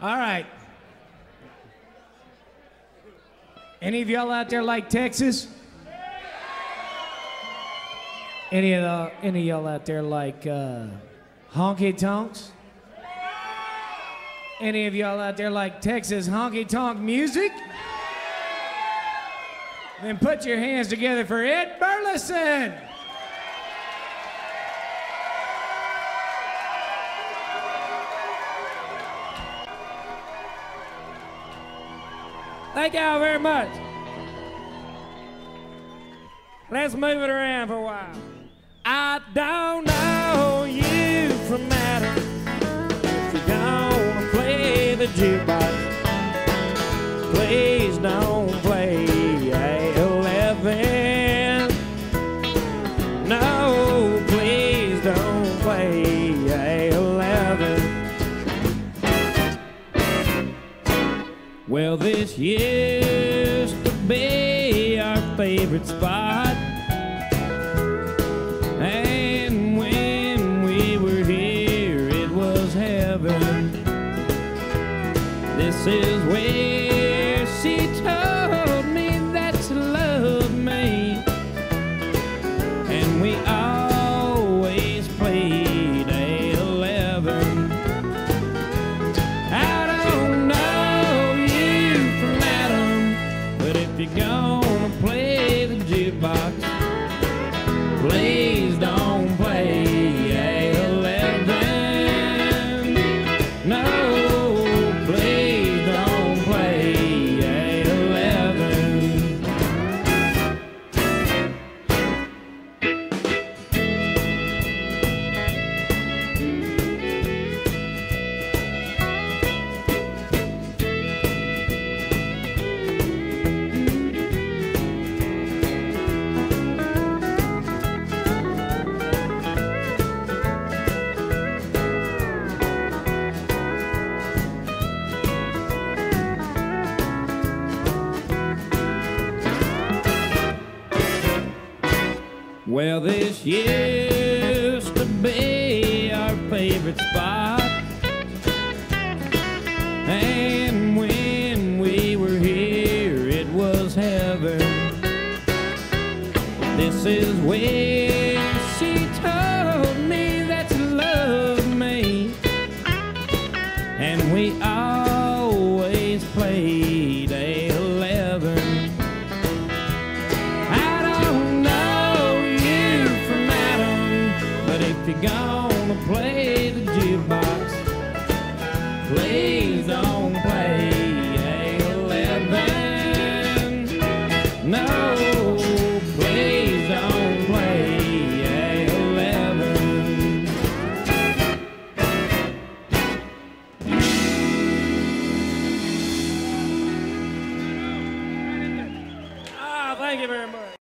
All right. Any of y'all out there like Texas? Any of the, any of y'all out there like uh, honky tonks? Any of y'all out there like Texas honky tonk music? Then put your hands together for Ed Burleson. Thank y'all very much. Let's move it around for a while. I don't know you from Well, this used to be our favorite spot. And when we were here, it was heaven. This is where but if Well, this used to be our favorite spot. And when we were here, it was heaven. This is where she told me that she loved me. And we always play the jukebox. Please don't.